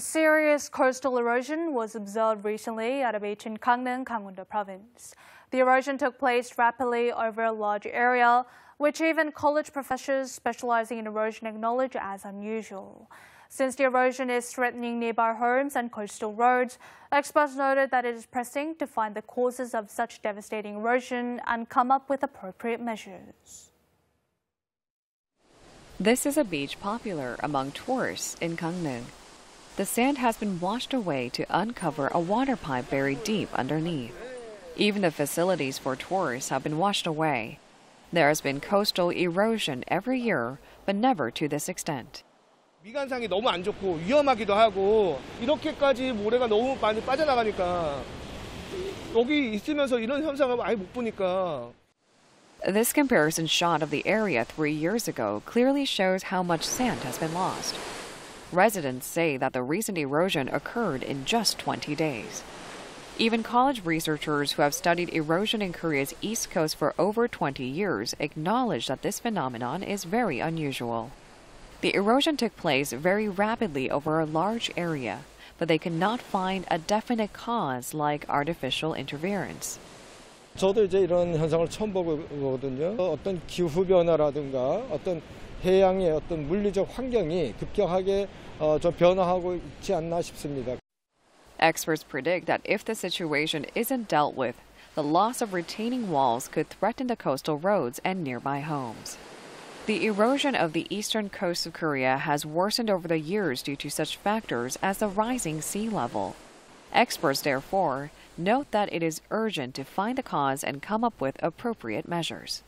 Serious coastal erosion was observed recently at a beach in Gangneung, Gangwon-do province. The erosion took place rapidly over a large area, which even college professors specializing in erosion acknowledge as unusual. Since the erosion is threatening nearby homes and coastal roads, experts noted that it is pressing to find the causes of such devastating erosion and come up with appropriate measures. This is a beach popular among tourists in Gangneung. The sand has been washed away to uncover a water pipe buried deep underneath. Even the facilities for tourists have been washed away. There has been coastal erosion every year, but never to this extent. 미관상이 너무 안 좋고 위험하기도 하고 이렇게까지 모래가 너무 많이 빠져나가니까 여기 있으면서 이런 현상을 아예 못 보니까 This comparison shot of the area three years ago clearly shows how much sand has been lost. Residents say that the recent erosion occurred in just 20 days. Even college researchers who have studied erosion in Korea's east coast for over 20 years acknowledge that this phenomenon is very unusual. The erosion took place very rapidly over a large area, but they could not find a definite cause like artificial interference. 저도 이제 이런 현상을 처음 보거든요. 어떤 기후 변화라든가 어떤 해양의 어떤 물리적 환경이 급격하게 어, 좀 변화하고 있지 않나 싶습니다. Experts predict that if the situation isn't dealt with, the loss of retaining walls could threaten the coastal roads and nearby homes. The erosion of the eastern coast of Korea has worsened over the years due to such factors as the rising sea level. Experts, therefore, note that it is urgent to find the cause and come up with appropriate measures.